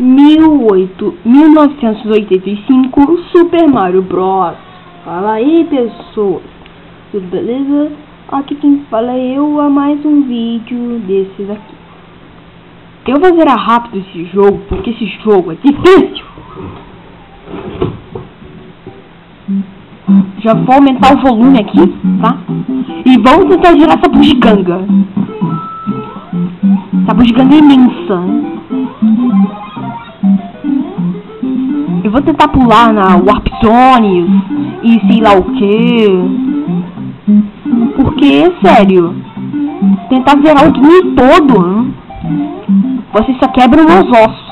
18, 1985 Super Mario Bros. Fala aí pessoas, tudo beleza? Aqui quem fala é eu a mais um vídeo desses aqui. Eu vou zerar rápido esse jogo, porque esse jogo é difícil. Já vou aumentar o volume aqui, tá? E vamos tentar gerar essa bugiganga. Essa bugiganga é imensa. Eu vou tentar pular na Warp Zone e sei lá o que. Porque, sério, tentar zerar o game todo, você só quebra meus ossos.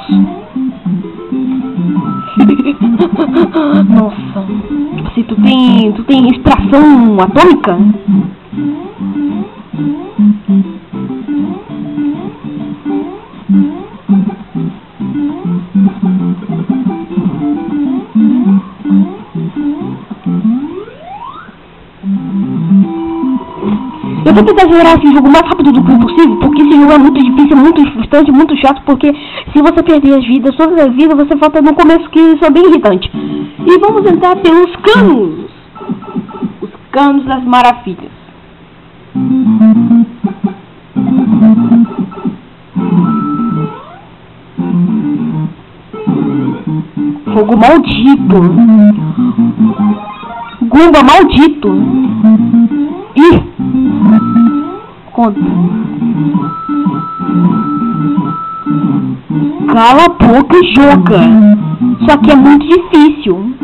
Nossa, assim, tu tem, tu tem respiração atômica? Eu vou tentar zerar esse jogo o mais rápido do que possível, porque esse jogo é muito difícil, muito frustrante, muito chato, porque se você perder as vidas, todas as vidas, você volta no começo que são bem irritantes. E vamos entrar pelos canos. Os canos das maravilhas. Fogo maldito. Gumba maldito. Ih! Conta. Cala a boca e joga. Só que é muito difícil.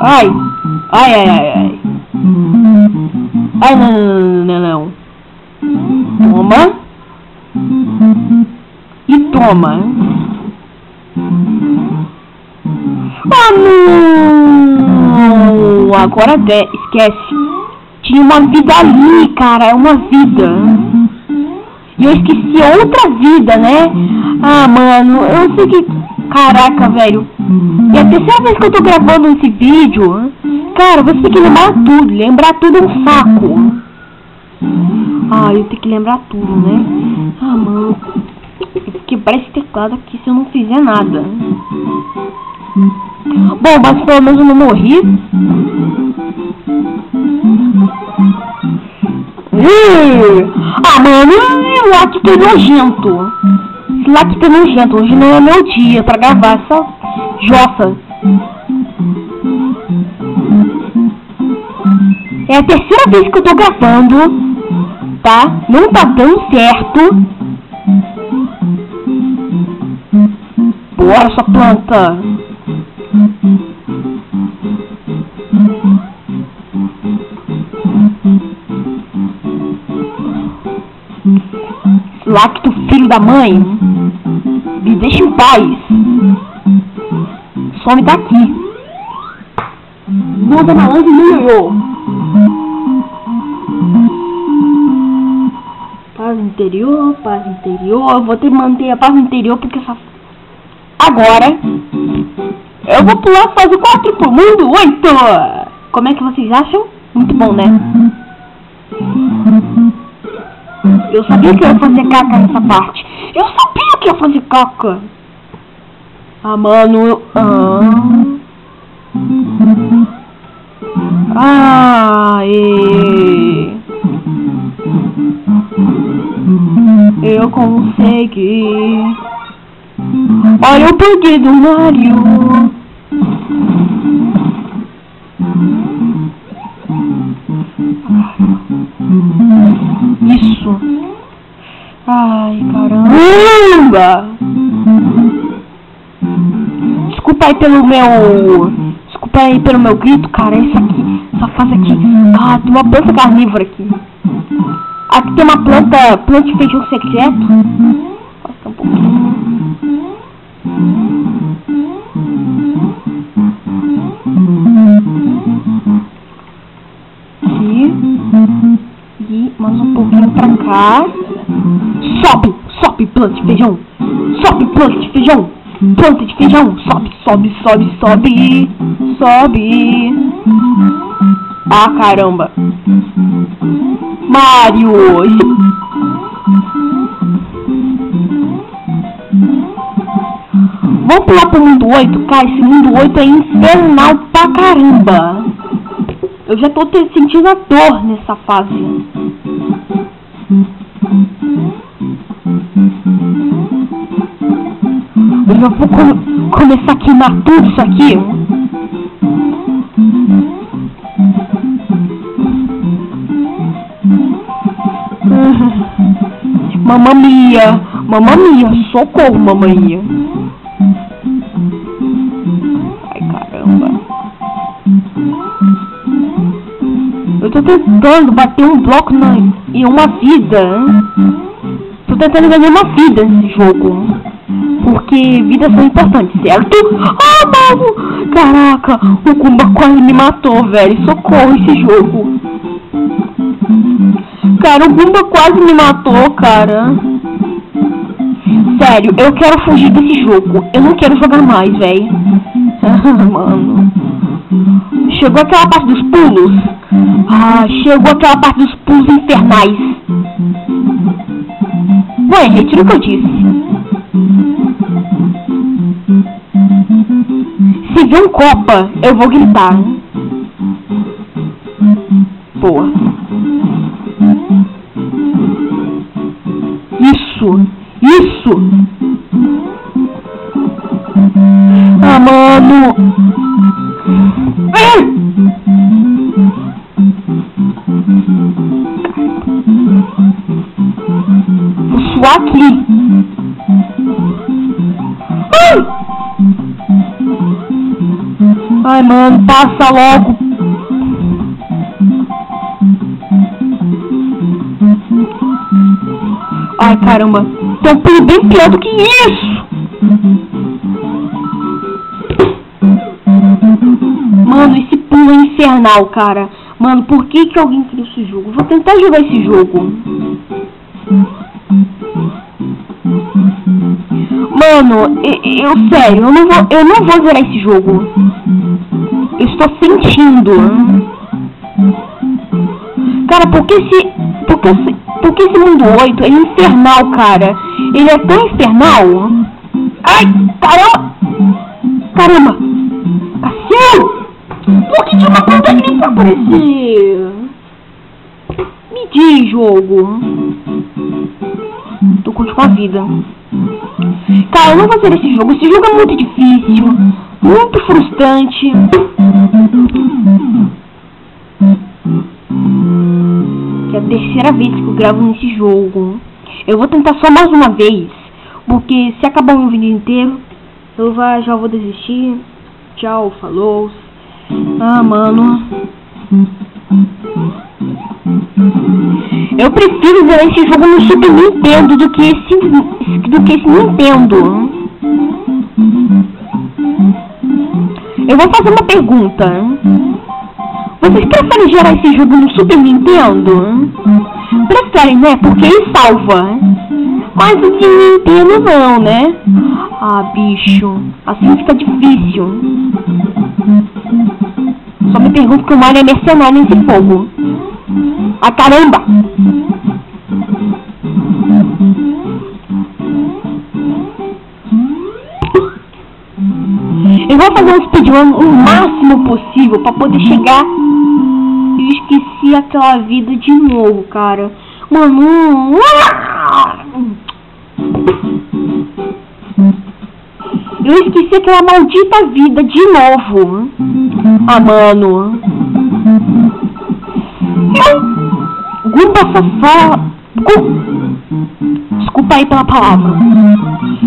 Ai. Ai, ai, ai, ai. Ai, não, não, não, não. Toma. E toma. Não! Agora de... esquece. Tinha uma vida ali, cara. É uma vida. E eu esqueci outra vida, né? Ah, mano. Eu sei que... Caraca, velho. E a terceira vez que eu tô gravando esse vídeo... Cara, você tem que lembrar tudo. Lembrar tudo é um saco. Ah, eu tenho que lembrar tudo, né? Ah, mano. Quebrar esse teclado aqui se eu não fizer nada. Bom, mas pelo menos eu não morri. Ah, mano, o Lacto é nojento. Esse Lacto é nojento. Hoje não é meu dia pra gravar essa jossa. É a terceira vez que eu tô gravando, tá? Não tá dando certo. Bora, sua planta. Lacto, filho da mãe, me deixa em paz. Some daqui. Muda na onde melhorou. Paz interior, paz interior. Vou ter que manter a paz interior porque essa. Agora eu vou pular fase 4 pro mundo 8! Como é que vocês acham? Muito bom, né? Eu sabia que eu ia fazer caca nessa parte. Eu sabia que ia fazer caca. Ah, mano. Eu... Ah. e... Eu consegui. Olha o poder do Mario. Isso. Ai, caramba. Desculpa aí pelo meu... Desculpa aí pelo meu grito, cara. Essa aqui, essa fase aqui. Ah, tem uma planta carnívora aqui. Aqui tem uma planta, planta de feijão secreto. Um pouquinho. E mais um pouquinho pra cá. Sobe, sobe, planta de feijão. Sobe, planta de feijão. Planta de feijão. Sobe, sobe, sobe, sobe. Sobe. Ah, caramba. Mario! Vamos pular pro mundo 8? Cara, esse mundo 8 é infernal pra caramba. Eu já tô sentindo a dor nessa fase. Eu já vou com começar a queimar tudo isso aqui. Mamamia, mamamia, socorro, mamãe. Tentando bater um bloco na, em uma vida. Tô tentando ganhar uma vida nesse jogo. Porque vidas são importantes, certo? Ah, mano! Caraca, o Kumba quase me matou, velho. Socorro esse jogo. Cara, o Bumba quase me matou, cara. Sério, eu quero fugir desse jogo. Eu não quero jogar mais, velho. Mano. Chegou aquela parte dos pulos. Ah, chegou aquela parte dos pulos infernais. Ué, retiro o que eu disse. Se vê um copa, eu vou gritar. Boa. Isso! Isso! Ah, mano! Suar aqui! Ai, mano, passa logo! Ai, caramba. Tem um pulo bem pior do que isso. Mano, esse pulo é infernal, cara. Mano, por que que alguém criou esse jogo? Vou tentar jogar esse jogo. Mano, eu, eu sério, eu não vou, eu não vou zerar esse jogo. Eu estou sentindo. Cara, por que se, por que se, porque esse mundo 8 é infernal, cara. Ele é tão infernal. Ai, caramba! Caramba! Caceu! Por que tinha uma conta que aparecer? Me diz, jogo. Tô com a vida. Cara, eu não vou fazer esse jogo. Esse jogo é muito difícil. Muito frustrante que é a terceira vez que eu gravo nesse jogo. Eu vou tentar só mais uma vez, porque se acabar o vídeo inteiro, eu já vou desistir. Tchau, falou. Ah, mano. Eu prefiro ver esse jogo no Super Nintendo do que esse, do que esse Nintendo. Eu vou fazer uma pergunta. Vocês preferem gerar esse jogo no Super Nintendo? Preferem, né? Porque ele salva. Mas o de Nintendo não, né? Ah, bicho. Assim fica difícil. Só me pergunto que o Mario é mercenário nesse fogo. Ah, caramba! Eu vou fazer um speedrun o máximo possível para poder chegar eu esqueci aquela vida de novo, cara. Mano. Eu esqueci aquela maldita vida de novo. Ah, mano. Gumba safá. Desculpa aí pela palavra.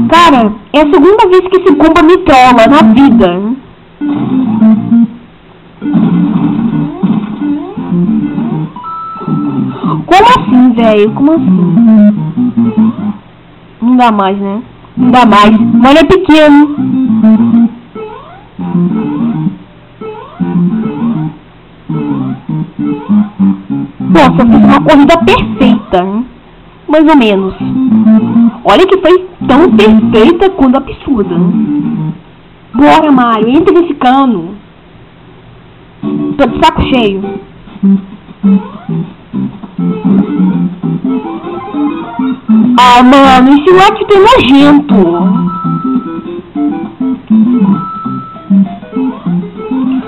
Cara, é a segunda vez que esse Gumba me trola na vida. Como assim, velho? Como assim? Não dá mais, né? Não dá mais. Mano é pequeno. Nossa, fiz uma corrida perfeita, hein? Mais ou menos. Olha que foi tão perfeita quanto absurda. Bora, Mario, entra nesse cano. Tô de saco cheio. Ah, mano, esse Lacto é nojento.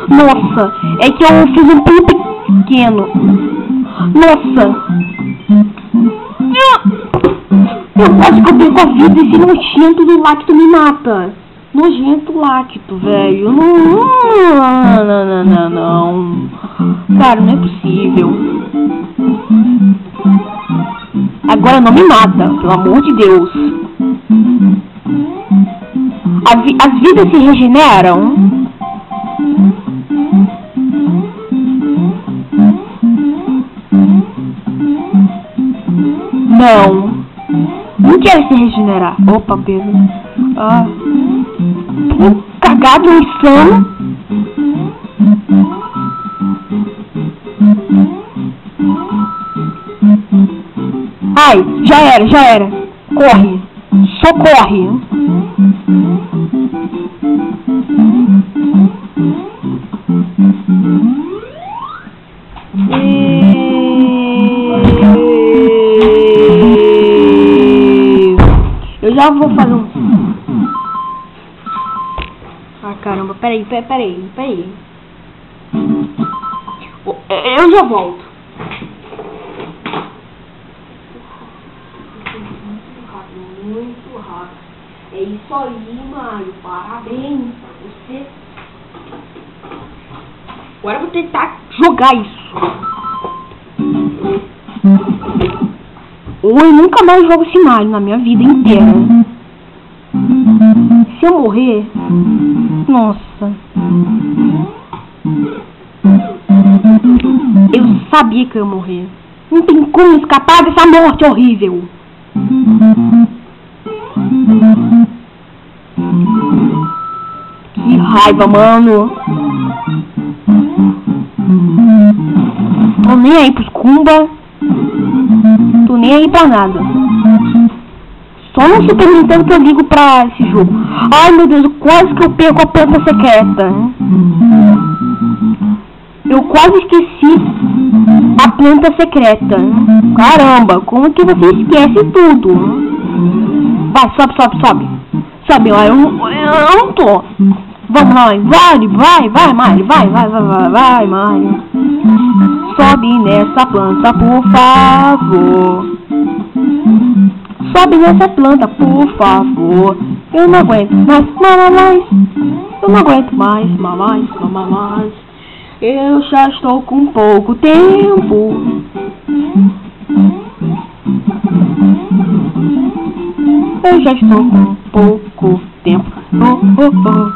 Nossa, é que eu fiz um pulo pequeno. Nossa. Eu quase que eu a vida esse nojento do Lacto me mata. Nojento Lacto, velho. Não, não, não, não, não. Cara, não é possível. Agora não me mata, pelo amor de Deus. As vidas se regeneram? Opa, Pedro. Ah. Tô cagado insano. Ai, já era, já era. Corre. Socorre. Já vou fazer um... Ah, caramba, peraí, peraí, peraí. Eu já volto. muito rápido. É isso aí, Mário. Parabéns pra você. Agora eu vou tentar jogar isso. Oi, nunca mais jogo esse Mario na minha vida inteira. Se eu morrer... Nossa. Eu sabia que eu ia morrer. Não tem como escapar dessa morte horrível. Que raiva, mano. Tô nem aí pros Kumba. Tô nem aí pra nada. Só no Super Nintendo que eu ligo pra esse jogo. Ai meu Deus, quase que eu perco a planta secreta. Eu quase esqueci a planta secreta. Caramba, como que você esquece tudo? Vai, sobe, sobe, sobe. Sobe lá, eu, eu não tô. Vamos lá, vai, vai, vai, Mari, vai, vai, vai, vai, vai, Mari. Sobe nessa planta, por favor. Sobe nessa planta, por favor. Eu não aguento mais, mama mais. Eu não aguento mais, mama mais, mais. Eu já estou com pouco tempo. Eu já estou com pouco tempo. Ih,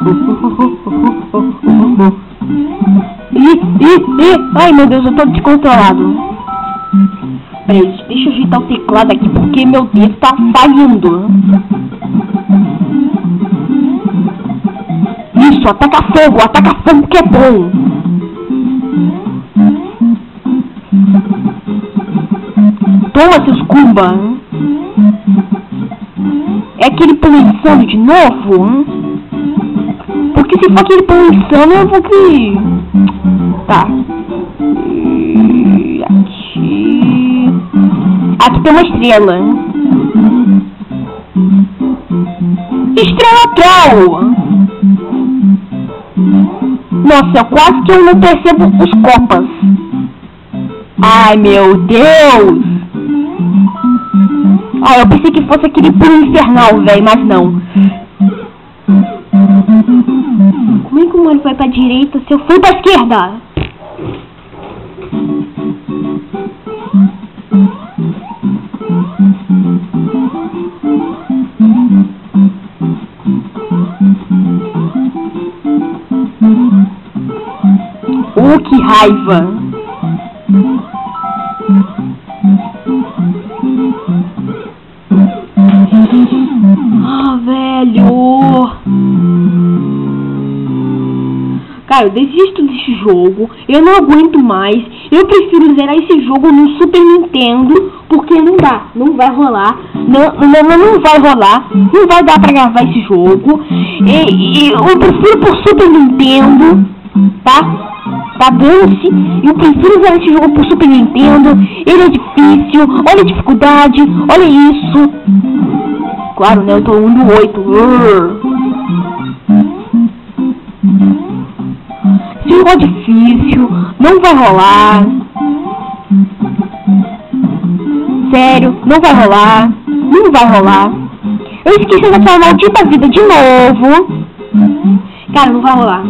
Ai meu Deus, eu tô descontrolado. Peraí, deixa eu ajeitar o teclado aqui porque meu dedo tá falhando. Isso, ataca fogo, ataca fogo que é bom. Toma seus Kumba. É aquele pulo insano de novo? Porque se for aquele pulo insano, eu vou que... Tá. Aqui tem uma estrela. Estrela troll! Nossa, quase que eu não percebo os copas. Ai, meu Deus! Ah, eu pensei que fosse aquele pulo infernal, velho, mas não. Como é que o mano foi pra direita se eu fui pra esquerda? Oh, que raiva! Cara, eu desisto desse jogo, eu não aguento mais, eu prefiro zerar esse jogo no Super Nintendo, porque não dá, não vai rolar, não, não, não vai rolar, não vai dar pra gravar esse jogo, e, e eu prefiro por Super Nintendo, tá? Dando-se. Eu prefiro zerar esse jogo pro Super Nintendo. Ele é difícil. Olha a dificuldade. Olha isso. Claro, né? Eu tô um do 8. Esse jogo é difícil. Não vai rolar. Sério, não vai rolar. Não vai rolar. Eu esqueci dessa maldita vida de novo. Cara, não vai rolar.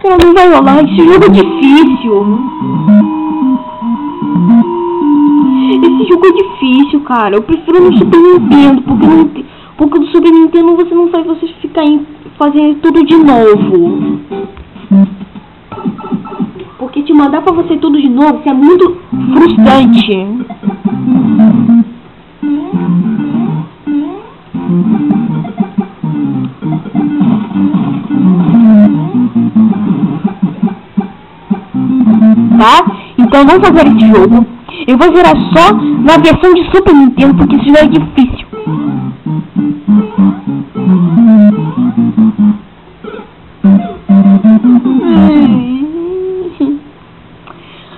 Cara, não vai rolar. Esse jogo é difícil. Esse jogo é difícil, cara. Eu prefiro no Super Nintendo, porque no, porque no Super Nintendo você não faz você ficar fazendo tudo de novo. Porque te mandar pra você tudo de novo, isso é muito frustrante. Tá? Então vamos fazer esse jogo. Eu vou zerar só na versão de Super Nintendo, porque isso é difícil.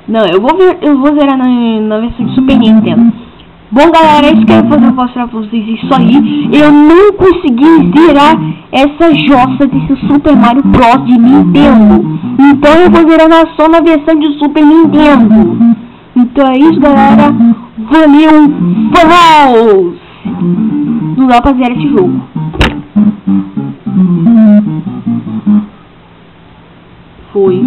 Não, eu vou ver, eu vou zerar na, na versão de Super Nintendo. Bom galera, é isso que eu vou mostrar pra vocês isso aí. Eu não consegui zerar essa jossa desse Super Mario Bros de Nintendo. Então eu vou zerar só na versão de Super Nintendo. Então é isso galera. Valeu, falou! Não dá pra zerar esse jogo. Foi.